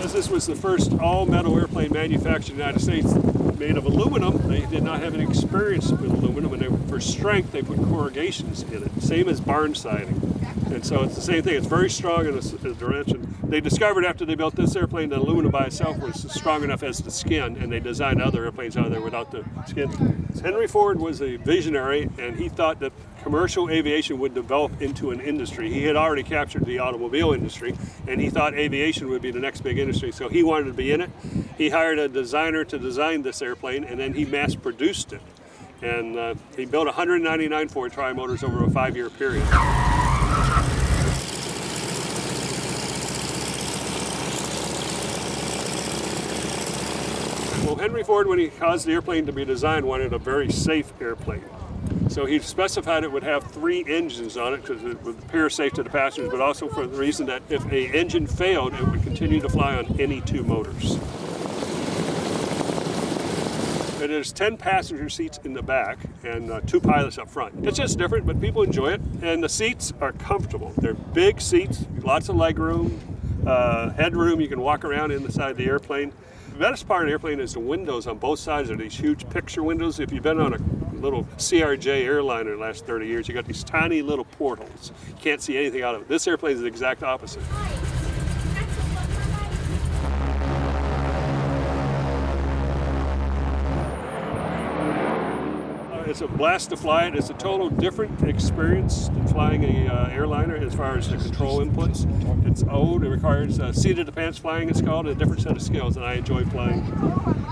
As this was the first all-metal airplane manufactured in the United States made of aluminum, they did not have any experience with aluminum, and they, for strength, they put corrugations in it, same as barn siding. And so it's the same thing. It's very strong in a, a direction. They discovered after they built this airplane that aluminum by itself was strong enough as the skin, and they designed other airplanes out of there without the skin. Henry Ford was a visionary, and he thought that commercial aviation would develop into an industry. He had already captured the automobile industry, and he thought aviation would be the next big industry, so he wanted to be in it. He hired a designer to design this airplane, and then he mass produced it. And uh, he built 199 Ford Tri-Motors over a five-year period. Well, Henry Ford, when he caused the airplane to be designed, wanted a very safe airplane. So he specified it would have three engines on it because it would appear safe to the passengers, but also for the reason that if a engine failed, it would continue to fly on any two motors. It has 10 passenger seats in the back and uh, two pilots up front. It's just different, but people enjoy it. And the seats are comfortable. They're big seats, lots of leg room, uh, headroom. You can walk around inside the airplane. The best part of the airplane is the windows on both sides are these huge picture windows. If you've been on a little CRJ airliner the last 30 years, you got these tiny little portholes. You can't see anything out of it. This airplane is the exact opposite. It's a blast to fly it. It's a total different experience than flying a uh, airliner as far as the control inputs. It's old. It requires uh, seat of the pants flying. It's called a different set of skills, and I enjoy flying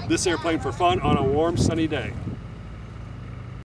this airplane for fun on a warm, sunny day.